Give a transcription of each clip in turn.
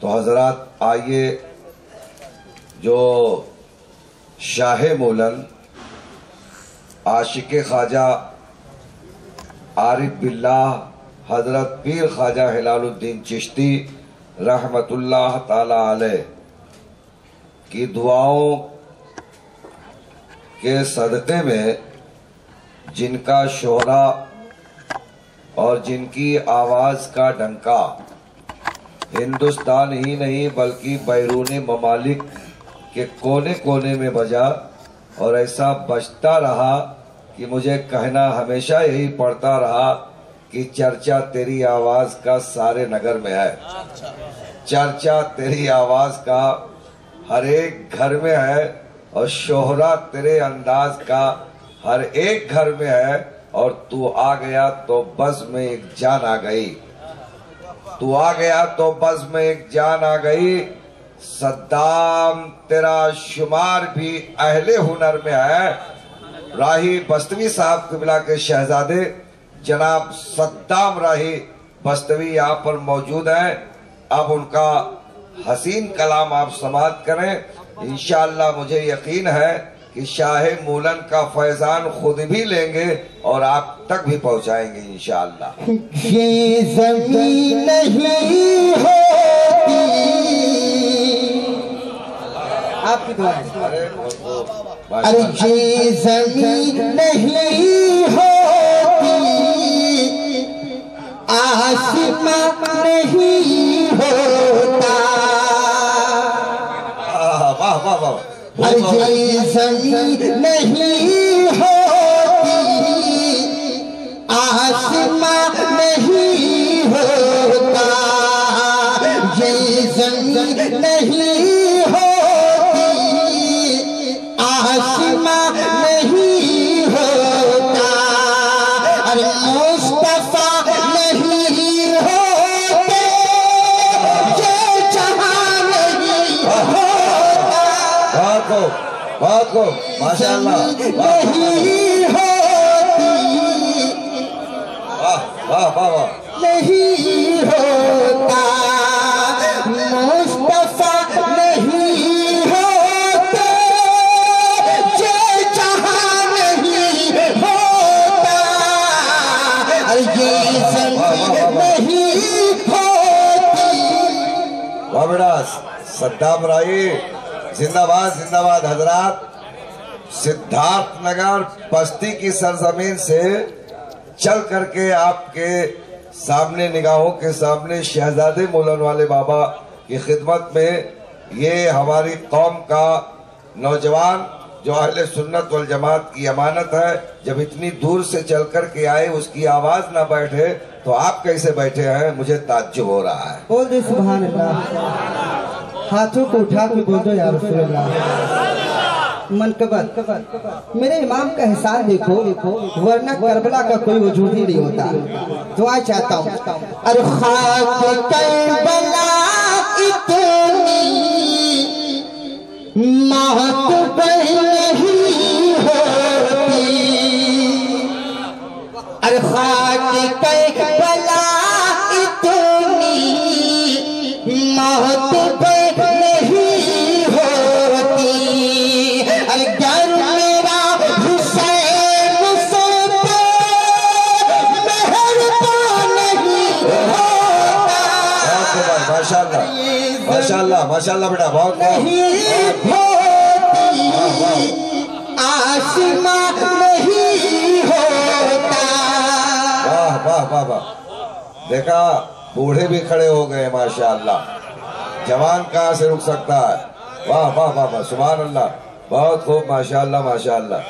तो हज़रत, आइए जो शाह मोलन, आशिक ख्वाजा आरिफ बिल्ला हज़रत पीर ख्वाजा हिलालुद्दीन चिश्ती, रहमतुल्लाह ताला की दुआओं के सदक़े में जिनका शोहरा और जिनकी आवाज़ का डंका हिंदुस्तान ही नहीं, बल्कि बैरूनी ममालिक के कोने कोने में बजा। और ऐसा बजता रहा कि मुझे कहना हमेशा यही पड़ता रहा कि चर्चा तेरी आवाज़ का सारे नगर में है। चर्चा तेरी आवाज़ का हर एक घर में है और शोहरा तेरे अंदाज का हर एक घर में है। और तू आ गया तो बस में एक जान आ गई। तू आ गया तो बस में एक जान आ गई। सद्दाम, तेरा शुमार भी अहले हुनर में है। राही बस्तवी साहब कबिला के शहजादे। जनाब सद्दाम राही बस्तवी यहाँ पर मौजूद है। अब उनका हसीन कलाम आप समाप्त करें। इंशाल्लाह मुझे यकीन है कि शाह मूलन का फैजान खुद भी लेंगे और आप तक भी पहुंचाएँगे इंशाल्लाह ये ज़मीन नहीं होती आपकी दुआ है। अरे अरे ये ज़मीन नहीं होती आसमां नहीं होता। ज़मीन नहीं होती। आसमां को माशाल्लाह। नहीं होती वाह वाह वाह। वाह नहीं होता मुस्तफ़ा नहीं होते। ये जहाँ नहीं होता अरे ये नहीं होती। वाह बेटा सद्दाम राई जिंदाबाद जिंदाबाद हजरात। सिद्धार्थ नगर बस्ती की सरजमीन से चल करके आपके सामने, निगाहों के सामने शहजादे मोलन वाले बाबा की खिदमत में ये हमारी कौम का नौजवान जो अहले सुन्नत वल जमात की अमानत है, जब इतनी दूर से चल कर के आए, उसकी आवाज़ ना बैठे तो आप कैसे बैठे हैं? मुझे ताज्जुब हो रहा है। बोल अल्लाह। हाथों को उठा के बोल दो, या रसूल अल्लाह मनकबत मेरे इमाम का एहसान देखो वरना करबला का कोई वजूद ही नहीं होता। तो दुआ चाहता हूँ। अरे अरे खाक माशाल्लाह माशाल्लाह बेटा बहुत आसमां नहीं होता। वाह वाह वाह वाह। देखा बूढ़े भी खड़े हो गए माशाल्लाह। जवान कहाँ से रुक सकता है? वाह वाह वाह वाह सुभान अल्लाह बहुत खूब माशाल्लाह माशाल्लाह।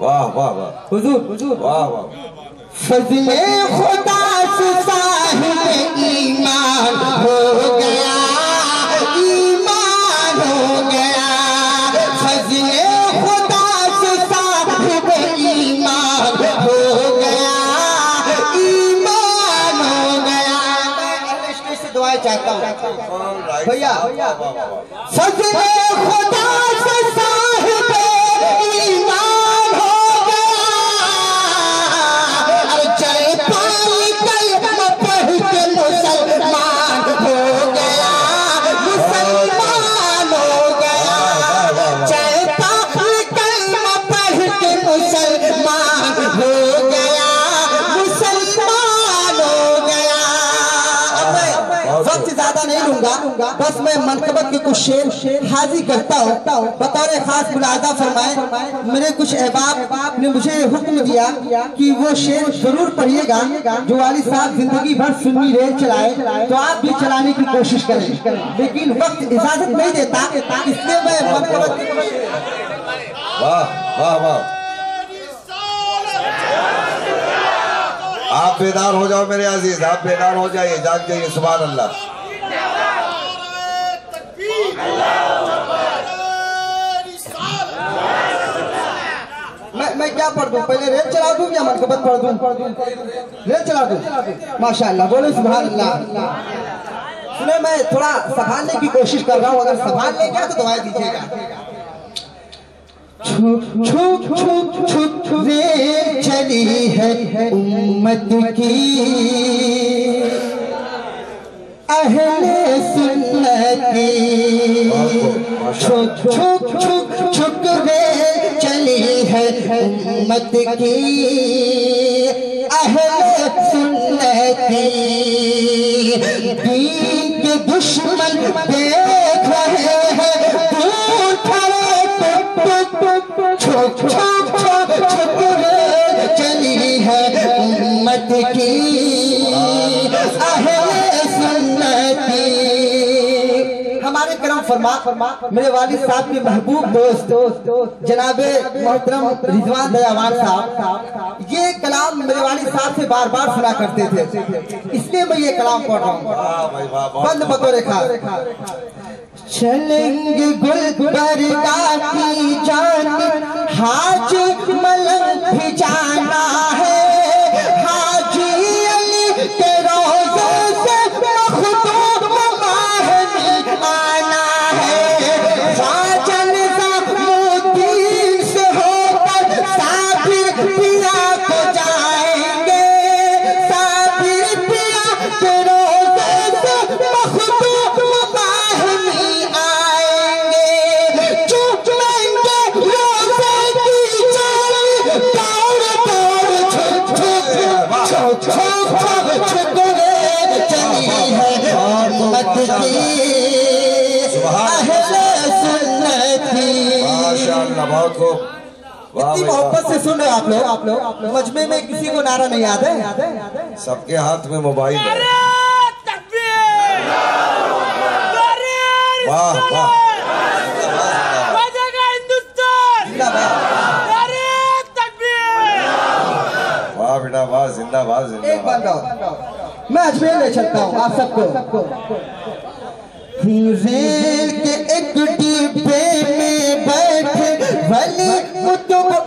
वाह वाह वाह। हुजूर हुजूर। वाह वाह। फजले खुदा से साहिब ईमान हो चाहता हूँ भैया फजले खुदा से बस मैं मनकबत के कुछ शेर हाजिर करता हूँ। बतौर खास मुलाजा फरमाए, मेरे कुछ अहबाब ने मुझे हुक्म दिया कि वो शेर ज़रूर पढ़िएगा, जो वाली साहब ज़िंदगी भर सुन्नी रेल चलाए तो आप भी चलाने की कोशिश करें। लेकिन वक्त इजाज़त नहीं देता, इसलिए मैं वाह वाह वाह। आप बेदार हो जाओ मेरे अज़ीज़, आप बेदार हो जाइए, जाग जाइए सुबह अल्लाह। मैं क्या पढ़ दूँ? पहले रेल चला दूँ या मनकबत पढ़ दूँ? रेल चला दूँ। माशाल्लाह बोले अल्लाह सुने मैं थोड़ा संभालने की कोशिश कर रहा हूँ। अगर संभाल ले गया तो दवाई दीजिएगा। छुप छुप छुप छुप रेल चली है उम्मत की। अहले सुन्नती छुप छुप छुप उम्मत की अहले सुन्नती के दुश्मन हमारे करम फरमा, मेरे वालिद साहब के महबूब दोस्त, जनाबे मोहतरम रिजवान दयावान साहब, ये कलाम मेरे वालिद साहब से बार बार सुना करते थे। इसलिए मैं ये कलाम पढ़ रहा हूँ। बंद बतौर खा चलेंगे गुलबर्गा की जान हाज मलंग भी जाना है। बहुत खूब इतनी मोहब्बत से सुन रहे हो आप लोग। आप लोग मजमे में किसी को नारा नहीं याद है? सबके हाथ में मोबाइल है। वाह वाह। वाह बेटा वाह जिंदाबाद जिंदाबाद। मैं अजमेर ले चलता हूँ आप सबको। रेल वली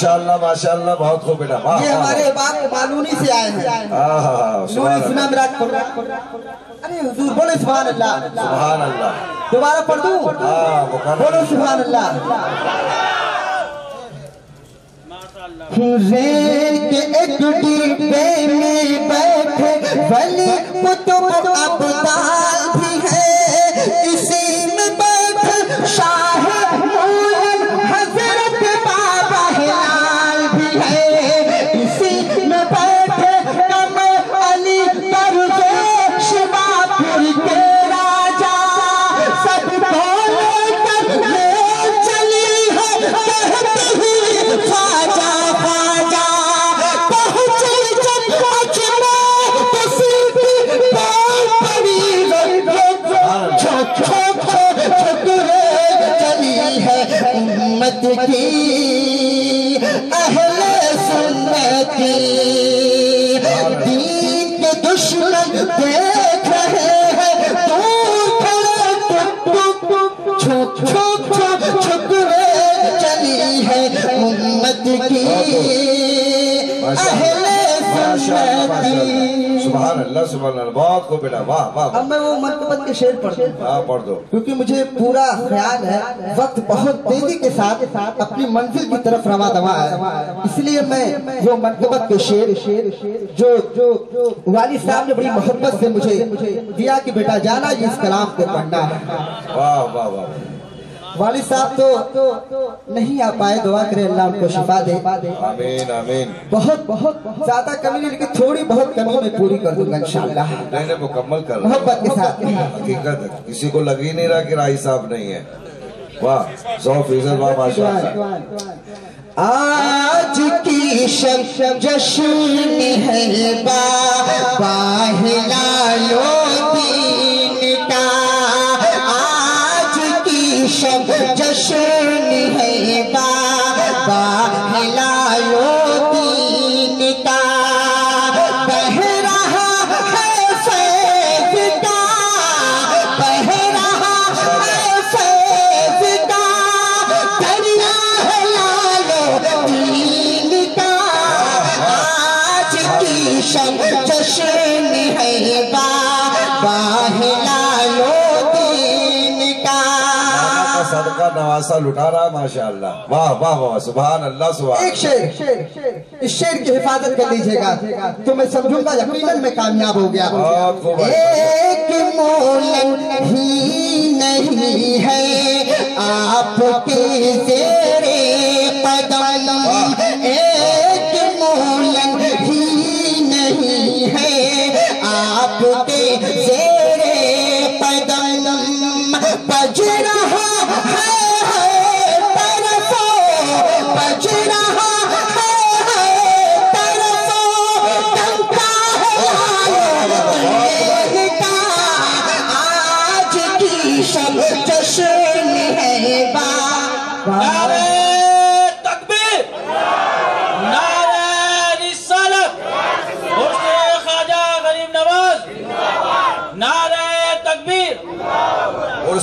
की माशाअल्लाह माशाअल्लाह बहुत खूब बेटा ये हमारे बाप मालूनी से आए हैं। सुना मेरा अरे हुजूर बोले सुभान अल्लाह। सुभान अल्लाह। दोबारा पढ़? दूँ हाँ बोलो सुभान अल्लाह। के एक डिब्बे में बैठे वली कुतुब अब्दाल सुन्नत की अहले सुन्नत। दीन के दुश्मन देख रहे हैं तू खड़े छुप छुप छुप छुप चली है उम्मत की। अहले सुन्नत। सुबह अल्लाह सुबह अल्लाह बहुत को बेटा वाह वाह। अब मैं वो मनकबत के शेर पढ़ता हूँ हाँ पढ़ दो। क्योंकि मुझे पूरा ख्याल है वक्त बहुत तेज़ी के साथ अपनी मंजिल की तरफ़ रवा दवा है। इसलिए मैं वो मनकबत के शेर शेर जो जो वाली साहब ने बड़ी मोहब्बत से मुझे दिया कि बेटा जाना ये इस कलाम को पढ़ना है। वाह वाह वाह। वाली साहब तो नहीं आ पाए दुआ करे अल्लाह उनको शिफा दे। आमीन आमीन। बहुत बहुत ज़्यादा कमी नहीं लेकिन थोड़ी बहुत कमी मैं पूरी कर दूँगा इंशाल्लाह। नहीं नहीं मुकम्मल कर मोहब्बत के साथ। हकीकत है किसी को लग ही नहीं रहा कि राही साहब नहीं है। वाह सौ फ़ीसद वाह माशा आज की शब जश्न है बा बाहलालो सदका नवासा लुटा रहा माशाल्लाह। वाह वाह वाह सुबह अल्लाह सुबह एक शेर इस शेर की हिफाजत कर लीजिएगा। तो मैं समझूँगा यकीनन मैं कामयाब हो गया। एक मोलन ही नहीं है आपके तेरे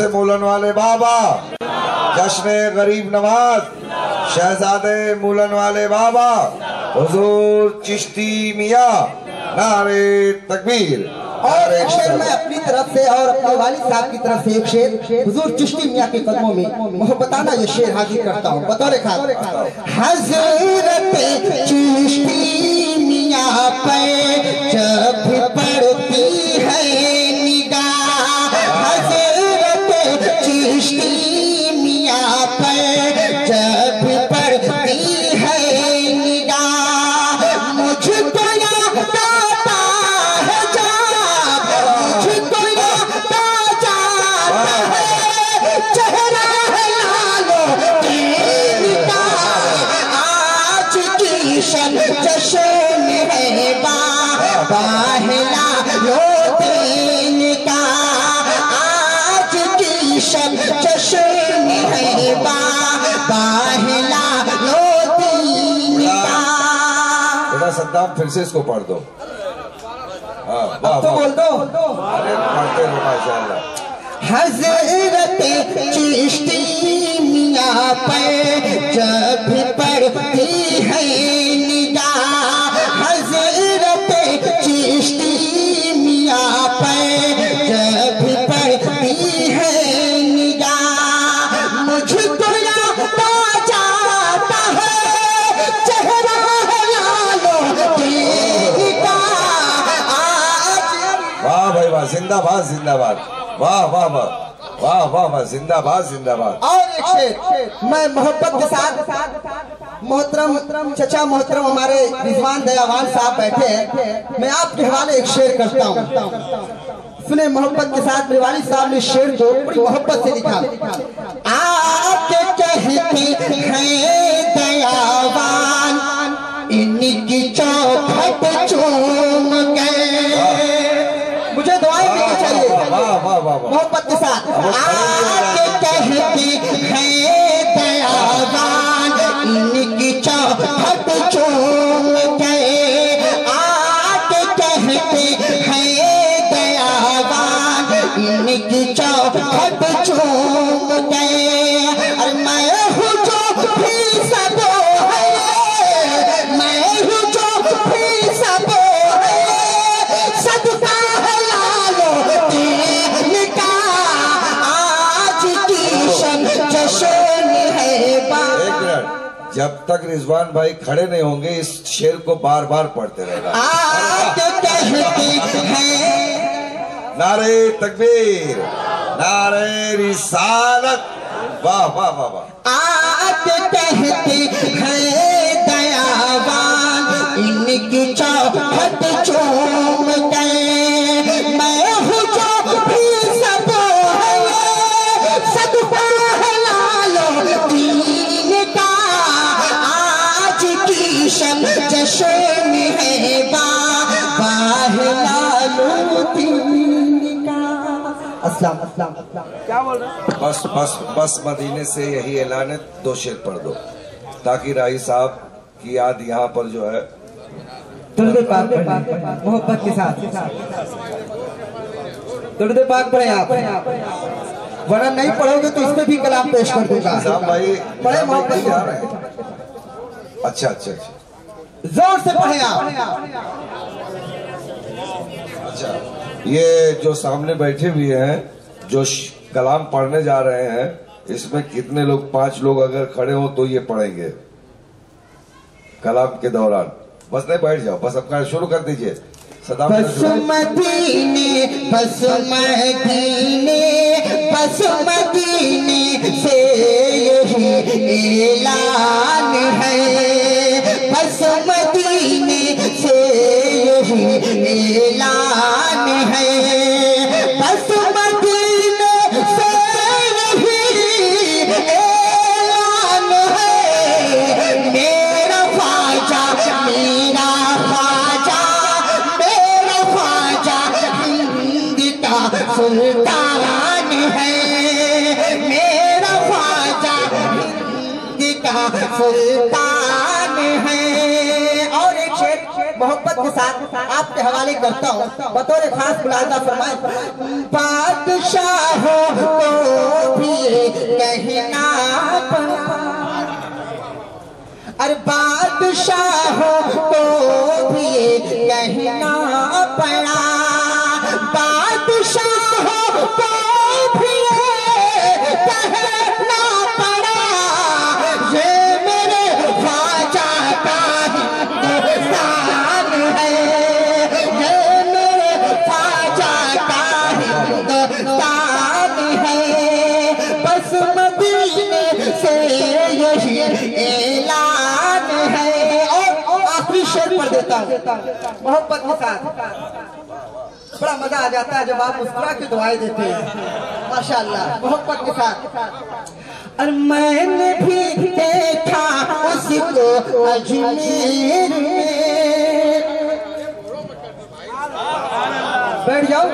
उर्से मूलन वाले बाबा। जश्न गरीब नवाज़ शहजादे मूलन वाले बाबा। हुजूर चिश्ती मियाँ। नारे तकबीर। और एक शेर मैं अपनी तरफ़ से और अपने वालिद साहब की तरफ़ से एक शेर हुजूर चिश्ती मियाँ के कदमों में मोहब्बताना ये शेर हाजिर करता हूँ। बतौर खास हज़रत चिश्ती मियाँ पे जब पड़ती की शन जश्न है बा लो दीन का आज की शन जश्न है बा लो दीन का बेटा सद्दाम फिर से इसको पढ़ दो। हाँ तो बोल दो। अरे पढ़ते रहो माशाअल्लाह हज़रत चिश्ती मियाँ पर जब चिश्ती मियाँ पर जब निगाह मुझको याद जाता है, चेहरा लालो वाह भाई वाह, जिंदाबाद जिंदाबाद। वाह वाह वाह। वाह वाह वाह, जिंदाबाद जिंदाबाद। और एक शेर, मैं मोहब्बत के साथ, मोहतरम चचा मोहतरम हमारे रिजवान दयावान साहब बैठे हैं। मैं आपके हवाले एक शेर करता हूँ। सुने, मोहब्बत के साथ रिवाली साहब ने शेर को मोहब्बत से लिखा। आके कहते हैं आके कहते हैं जब तक रिजवान भाई खड़े नहीं होंगे इस शेर को बार बार पढ़ते हैं नारे तकबीर नारे रिसालत। वाह वाह वाह वाह। आप कहते हैं दयावान इनकी अस्सलाम अस्सलाम अस्सलाम बस बस बस मदीने से यही ऐलान है दो शेर पढ़ दो। ताकि राही साहब की याद यहाँ पर जो है दुर्द पाक मोहब्बत के साथ। दुर्द पाक पढ़े आप। वरना नहीं पढ़ोगे तो इसमें भी कलाम पेश कर दूँगा। भाई पढ़े मोहब्बत। रहे। अच्छा अच्छा अच्छा। ज़ोर से पढ़े आप। अच्छा ये जो सामने बैठे हुए हैं जो कलाम पढ़ने जा रहे हैं इसमें कितने लोग पाँच लोग अगर खड़े हो तो ये पढ़ेंगे। कलाम के दौरान। बस नहीं बैठ जाओ बस अपना शुरू कर दीजिए। बस मदीने बस मदीने बस मदीने से यही ऐलान है। बस मदीने से यही ऐलान के साथ आपके हवाले करता हूँ। बतौर खास मुलाजा फरमाए। बादशाह अरे बादशाह को भी कहना पड़ा हूँ। मोहब्बत के साथ। बड़ा मज़ा आ जाता है जब आप मुस्कुरा के दुआएँ देते हैं। माशाल्लाह, मोहब्बत के साथ। और मैंने भी देखा उसको अजमेर में। बैठ जाओ।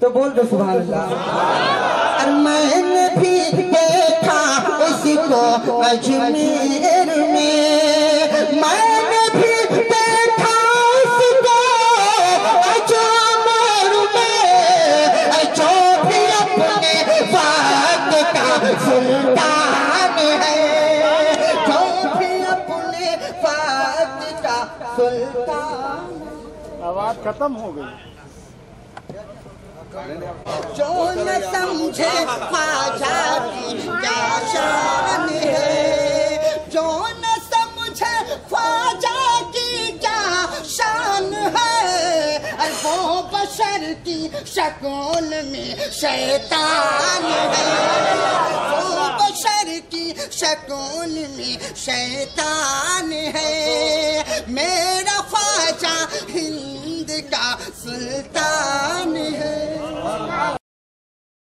तो बोल दो सुबह और मैंने भी देखा उसको अजमेर में। सुल्तान। आवाज़ खत्म हो गई। जो न समझे ख्वाजा की क्या शान है जो न समझे ख्वाजा की क्या शान है वो बशर की शक्ल में शैतान है। बशर शक्ल में शैतान है। मेरा फाजा हिंद का सुल्तान है।